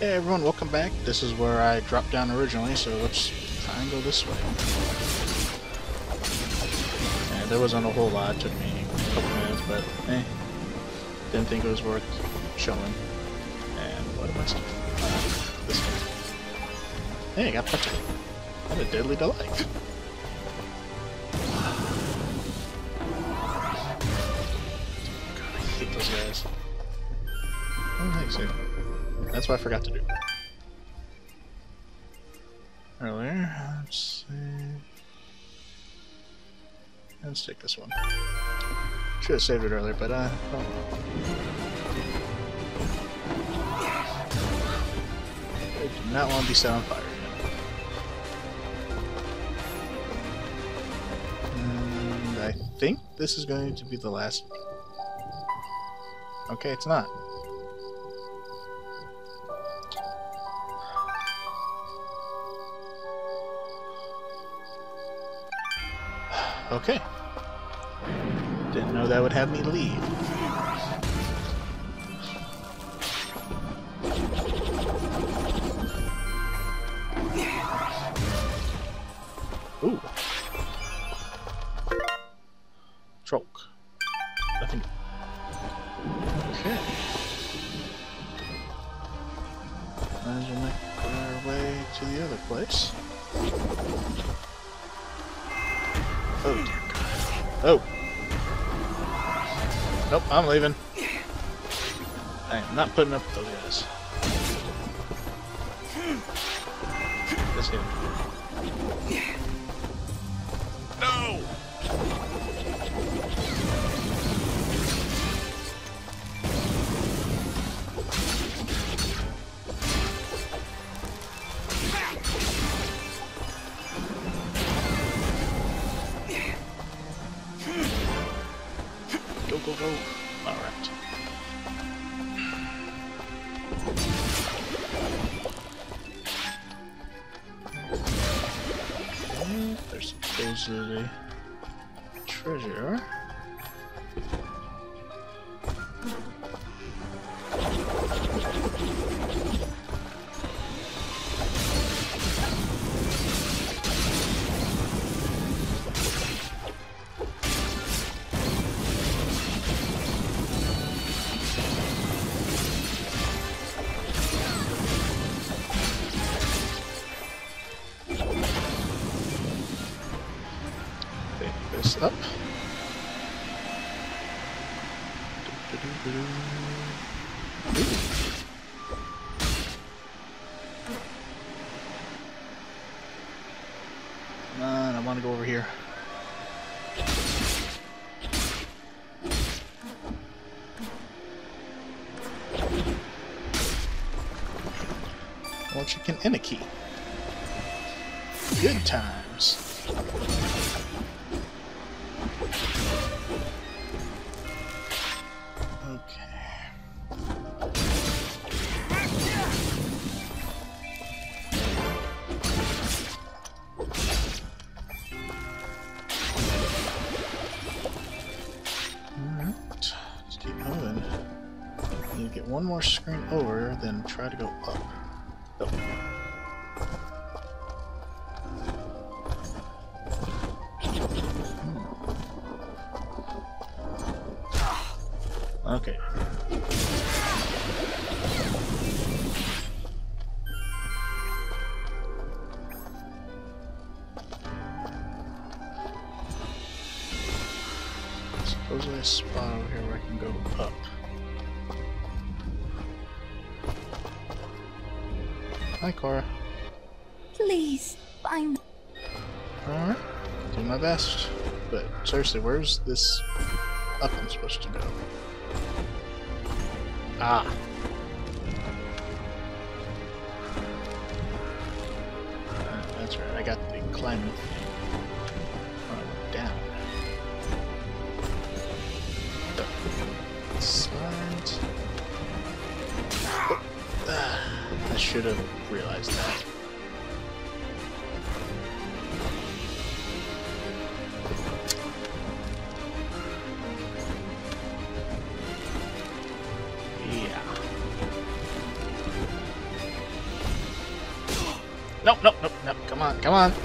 Hey everyone, welcome back. This is where I dropped down originally, so let's try and go this way. And there wasn't a whole lot, it took me a couple minutes, but eh. Didn't think it was worth showing. And what am I still? This. Hey, I got. What a deadly delight. Those guys. Oh, thanks. That's what I forgot to do. Earlier, let's see. Let's take this one. Should have saved it earlier, but uh, oh. I do not want to be set on fire. And I think this is going to be the last. Okay, it's not. Okay. Didn't know that would have me leave. Oh. Nope, I'm leaving. I am not putting up with those guys. This him. Supposedly treasure. Chicken and a key. Good times. Okay. Supposedly a spot over here where I can go up. Hi, Cora. Please, find Alright. Do my best. But seriously, where's this up I'm supposed to go? Ah. That's right, I got the climbing thing. Oh, down. The Slide. Oh, ah, I should have realized that. Come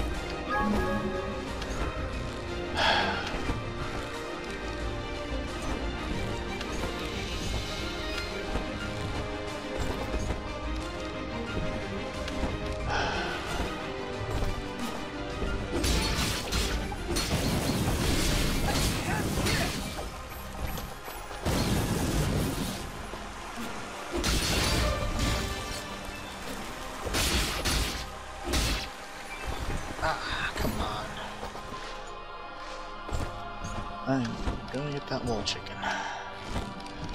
that wall chicken.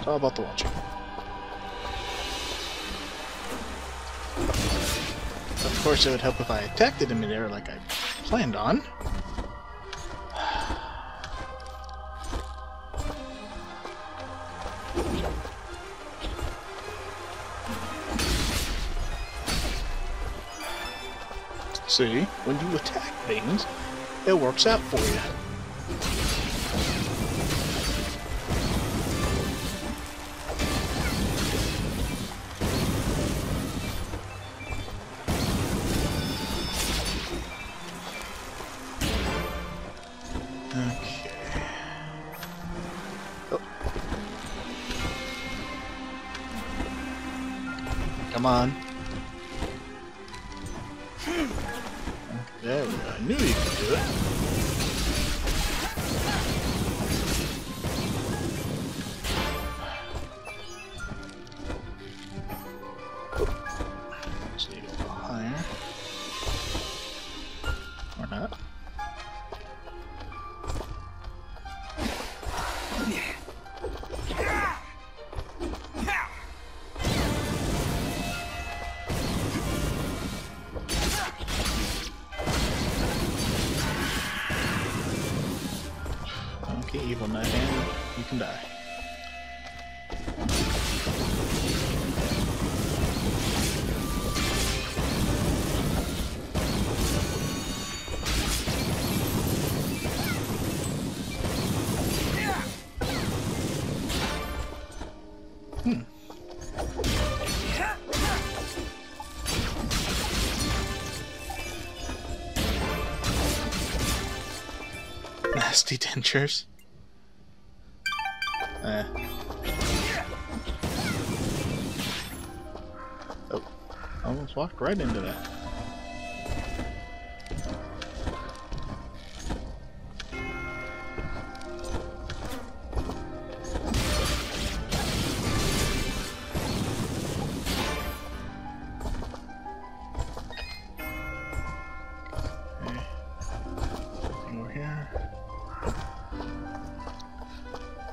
All about the wall chicken. Of course, it would help if I attacked it in midair like I planned on. See, when you attack things, it works out for you. Come on. There we go. I knew you could do it. Evil knight you can die. Hmm. Nasty dentures. Right into that.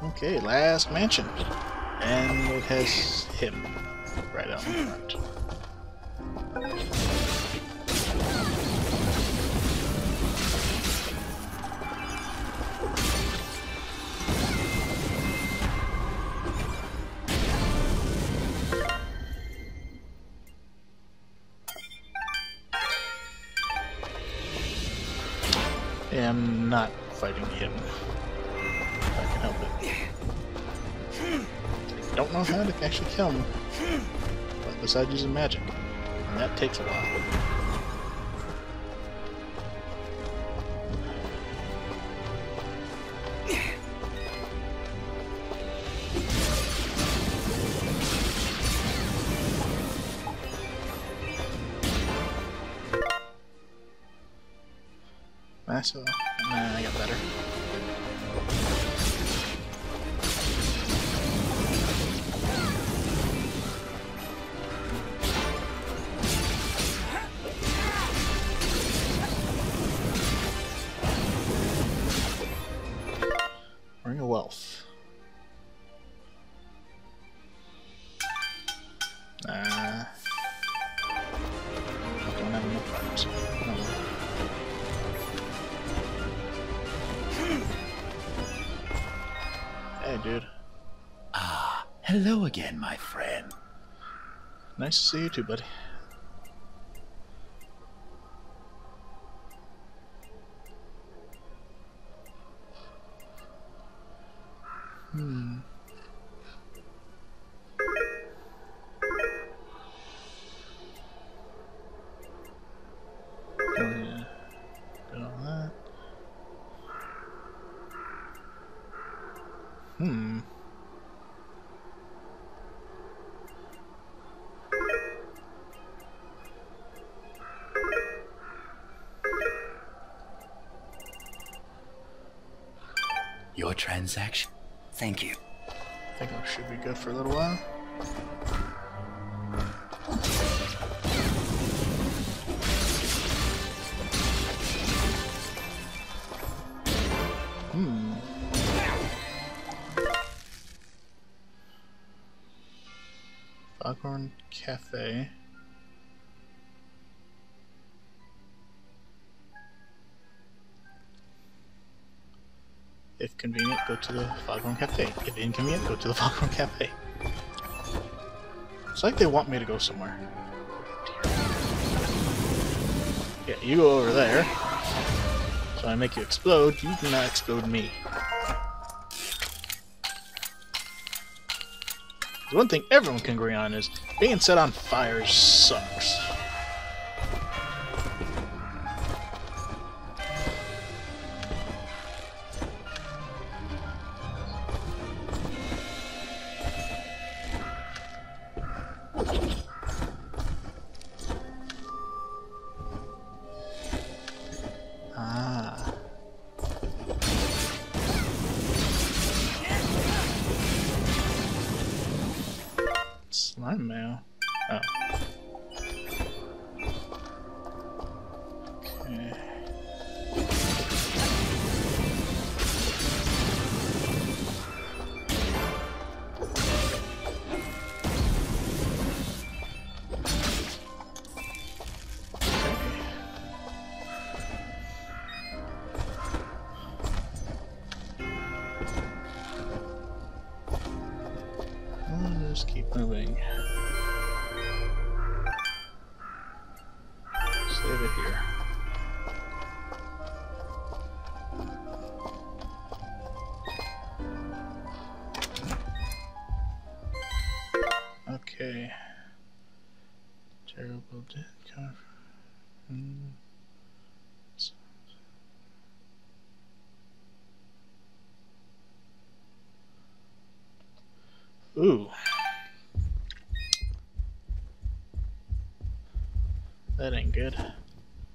Okay. Last mansion. And it has him right out front. If I can help it. Don't know how to actually kill him. But besides using magic. And that takes a while. Masso. Nah. Don't have enough. No. Hey, dude. Ah, hello again, my friend. Nice to see you too, buddy. Your transaction. Thank you. I think I should be good for a little while. Hmm. Foghorn Cafe. Go to the Foghorn Cafe. If inconvenient, go to the Foghorn Cafe. It's like they want me to go somewhere. Yeah, you go over there. So I make you explode, you do not explode me. The one thing everyone can agree on is being set on fire sucks. Mm. Ooh. That ain't good.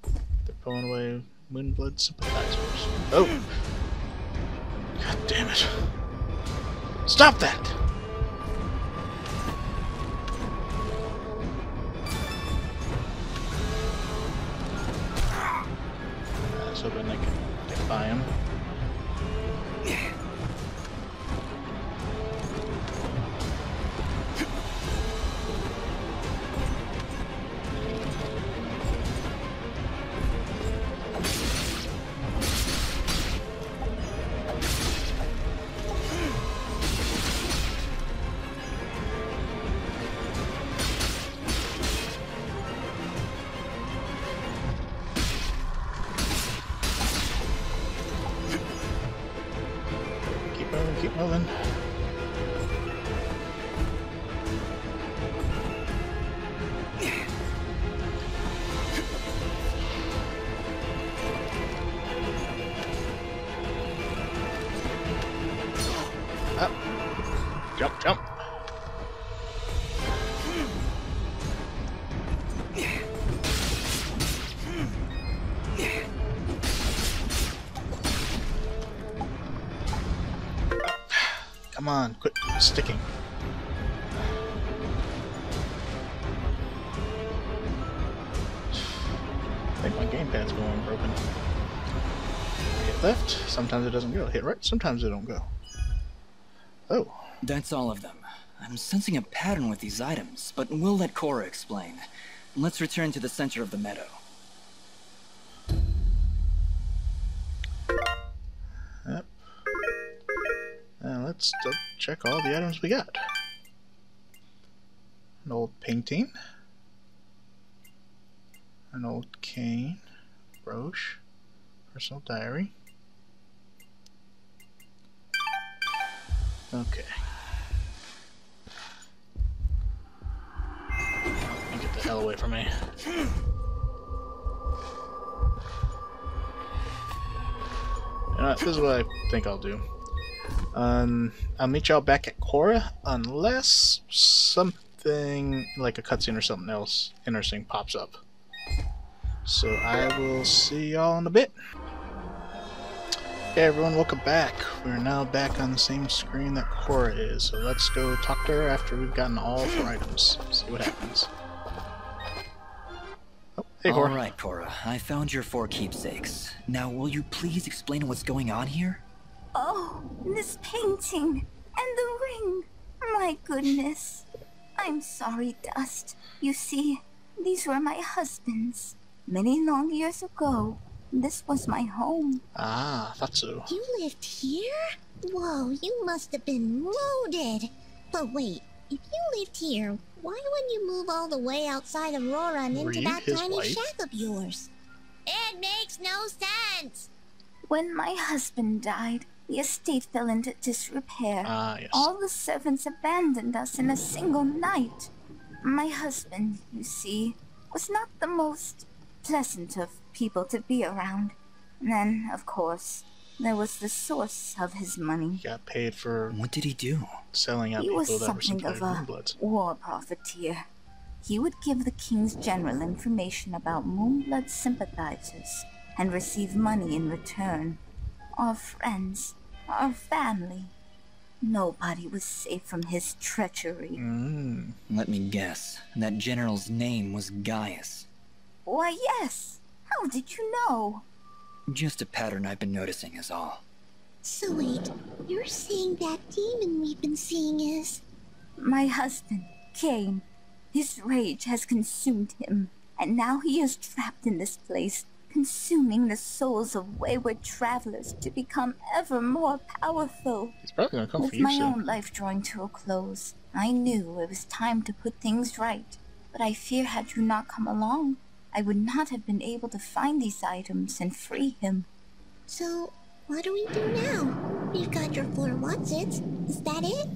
They're pulling away Moonblood sympathizers. Oh! God damn it. Stop that! Defy him. Come on, quit sticking. I think my gamepad's going broken. Hit left, sometimes it doesn't go. Hit right, sometimes it don't go. Oh, That's all of them. I'm sensing a pattern with these items, but we'll let Cora explain. Let's return to the center of the meadow. Yep. Let's check all the items we got. An old painting. An old cane. Brooch. Personal diary. Okay. Get the hell away from me. You know this is what I think I'll do. Um, I'll meet y'all back at Cora unless something like a cutscene or something else interesting pops up. So I will see y'all in a bit. Okay, everyone, welcome back. We're now back on the same screen that Cora is, so let's go talk to her after we've gotten all four items. See what happens. Oh, hey, Cora. Alright, Cora. I found your four keepsakes. Now, will you please explain what's going on here? Oh, this painting and the ring. My goodness. I'm sorry, Dust. You see, these were my husband's. Many long years ago, this was my home. Ah, that's so. You lived here? Whoa, you must have been loaded. But wait, if you lived here, why wouldn't you move all the way outside Aurora and Were into you that tiny wife? shack of yours? It makes no sense. When my husband died, the estate fell into disrepair. Ah, yes. All the servants abandoned us in a single night. My husband, you see, was not the most pleasant of people to be around. And Then, of course, there was the source of his money. He got paid for What did he do? selling out He people was that were something of sympathetic a moonbloods. war profiteer. He would give the king's general information about Moonblood sympathizers and receive money in return. Our friends, our family. Nobody was safe from his treachery. Mm. Let me guess. That general's name was Gaius. Why, yes. How did you know? Just a pattern I've been noticing is all. So wait, you're saying that demon we've been seeing is... My husband, Kane. His rage has consumed him, and now he is trapped in this place, consuming the souls of wayward travelers to become ever more powerful. He's probably gonna come With for you my soon. own life drawing to a close, I knew it was time to put things right. But I fear had you not come along, I would not have been able to find these items and free him. So, what do we do now? We've got your four what's-its. Is that it?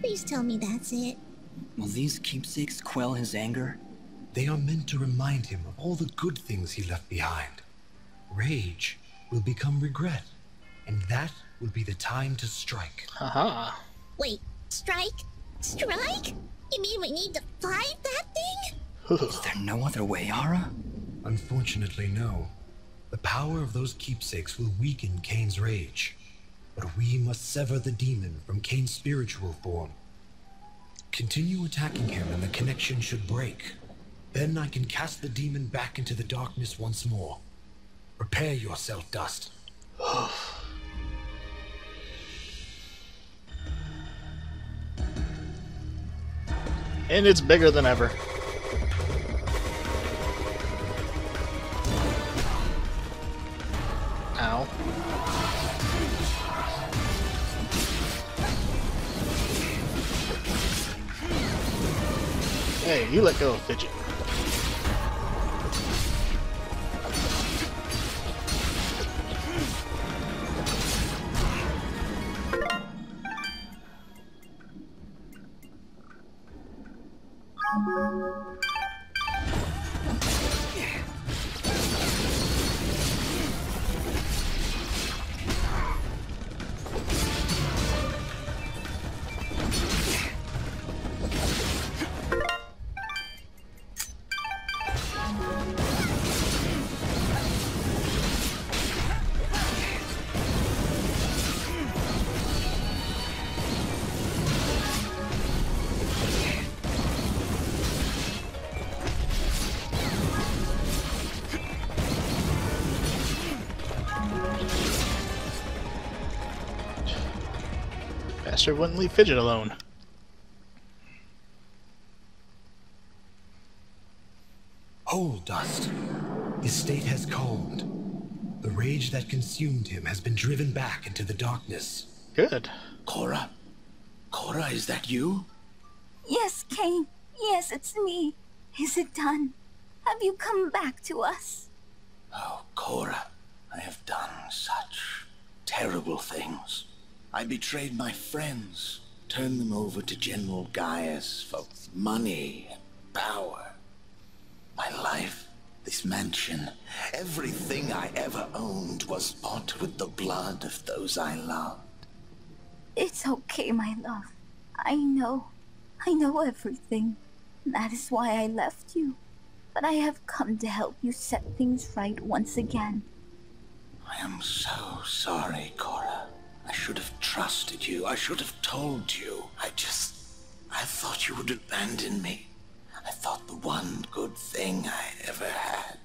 Please tell me that's it. Will these keepsakes quell his anger? They are meant to remind him of all the good things he left behind. Rage will become regret, and that will be the time to strike. Haha. Wait, strike? Strike? You mean we need to fight that thing? Is there no other way, Ara? Unfortunately, no. The power of those keepsakes will weaken Kane's rage. But we must sever the demon from Kane's spiritual form. Continue attacking him and the connection should break. Then I can cast the demon back into the darkness once more. Prepare yourself, Dust. And it's bigger than ever. Ow. Hey, you let go of Fidget. Bastard wouldn't leave Fidget alone. Hold, Dust. His state has calmed. The rage that consumed him has been driven back into the darkness. Good. Cora? Cora, is that you? Yes, Kane. Yes, it's me. Is it done? Have you come back to us? Oh, Cora, I have done such terrible things. I betrayed my friends, turned them over to General Gaius for money and power. My life, this mansion, everything I ever owned was bought with the blood of those I loved. It's okay, my love. I know. I know everything. That is why I left you. But I have come to help you set things right once again. I am so sorry, Cora. I should have trusted you. I should have told you. I just. I thought you would abandon me. I thought the one good thing I ever had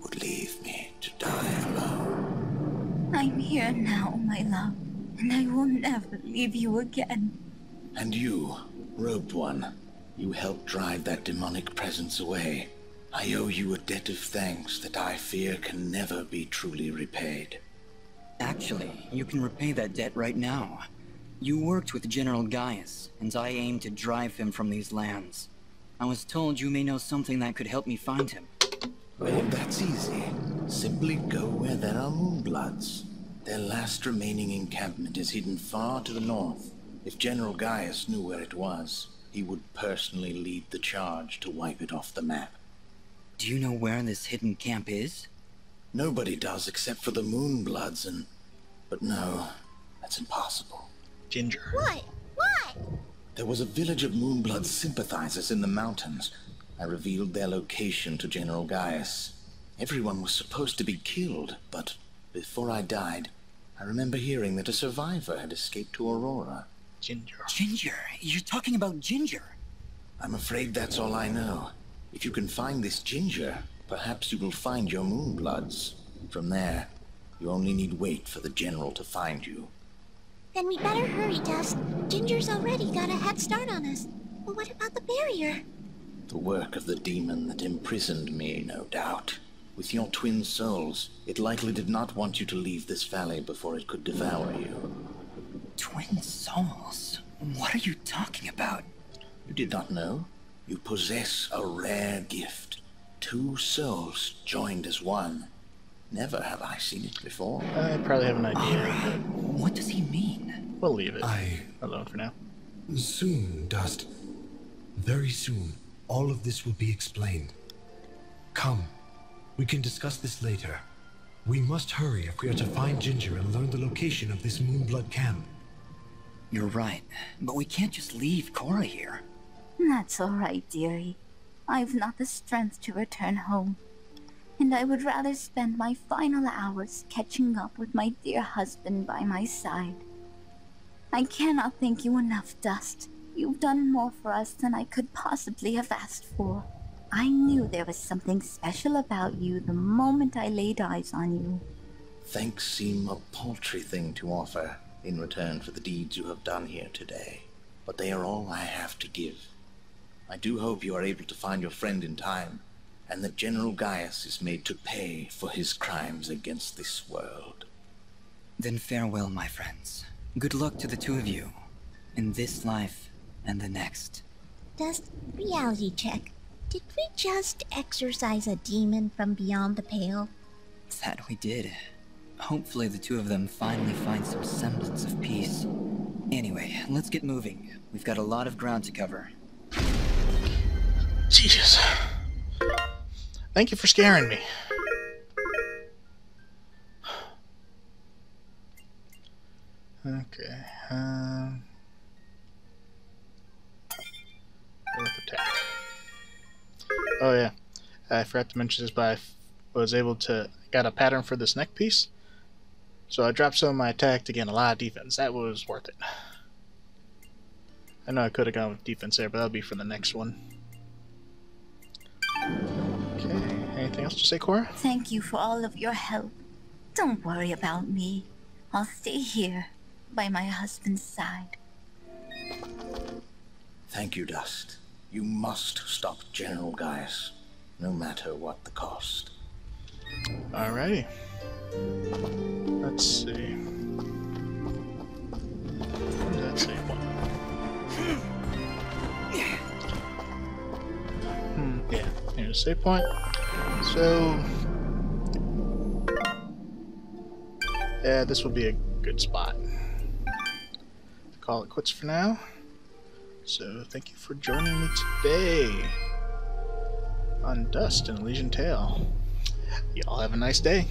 would leave me to die alone. I'm here now, my love, and I will never leave you again. And you, robed one, you helped drive that demonic presence away. I owe you a debt of thanks that I fear can never be truly repaid. Actually, you can repay that debt right now. You worked with General Gaius, and I aim to drive him from these lands. I was told you may know something that could help me find him. Well, that's easy. Simply go where there are Moonbloods. Their last remaining encampment is hidden far to the north. If General Gaius knew where it was, he would personally lead the charge to wipe it off the map. Do you know where this hidden camp is? Nobody does except for the Moonbloods and... But no, that's impossible. Ginger. What? What? There was a village of Moonblood sympathizers in the mountains. I revealed their location to General Gaius. Everyone was supposed to be killed, but before I died, I remember hearing that a survivor had escaped to Aurora. Ginger. Ginger! You're talking about Ginger! I'm afraid that's all I know. If you can find this Ginger, perhaps you will find your Moonbloods. From there, you only need wait for the General to find you. Then we better hurry, Dust. Ginger's already got a head start on us. But what about the barrier? The work of the demon that imprisoned me, no doubt. With your twin souls, it likely did not want you to leave this valley before it could devour you. Twin souls? What are you talking about? You did not know? You possess a rare gift. Two souls joined as one. Never have I seen it before. I probably have an idea, oh, What does he mean? we'll leave it I. alone for now. Soon, Dust. Very soon, all of this will be explained. Come, we can discuss this later. We must hurry if we are to find Ginger and learn the location of this Moonblood camp. You're right, but we can't just leave Cora here. That's all right, dearie. I've not the strength to return home, and I would rather spend my final hours catching up with my dear husband by my side. I cannot thank you enough, Dust. You've done more for us than I could possibly have asked for. I knew there was something special about you the moment I laid eyes on you. Thanks seem a paltry thing to offer in return for the deeds you have done here today, but they are all I have to give. I do hope you are able to find your friend in time, and that General Gaius is made to pay for his crimes against this world. Then farewell, my friends. Good luck to the two of you, in this life and the next. Dust, reality check. Did we just exorcise a demon from beyond the pale? That we did. Hopefully the two of them finally find some semblance of peace. Anyway, let's get moving. We've got a lot of ground to cover. Jesus. Thank you for scaring me. Okay. Um. Oh yeah, I forgot to mention this, but I was able to got a pattern for this neck piece, so I dropped some of my attack to gain a lot of defense. That was worth it. I know I could have gone with defense there, but that'll be for the next one. Okay. Anything else to say, Cora? Thank you for all of your help. Don't worry about me. I'll stay here by my husband's side. Thank you, Dust. You must stop General Gaius, no matter what the cost. Alrighty. Let's see. What does a save point. So. Yeah, this will be a good spot. Call it quits for now. So, thank you for joining me today on Dust An Elysian Tail. Y'all have a nice day.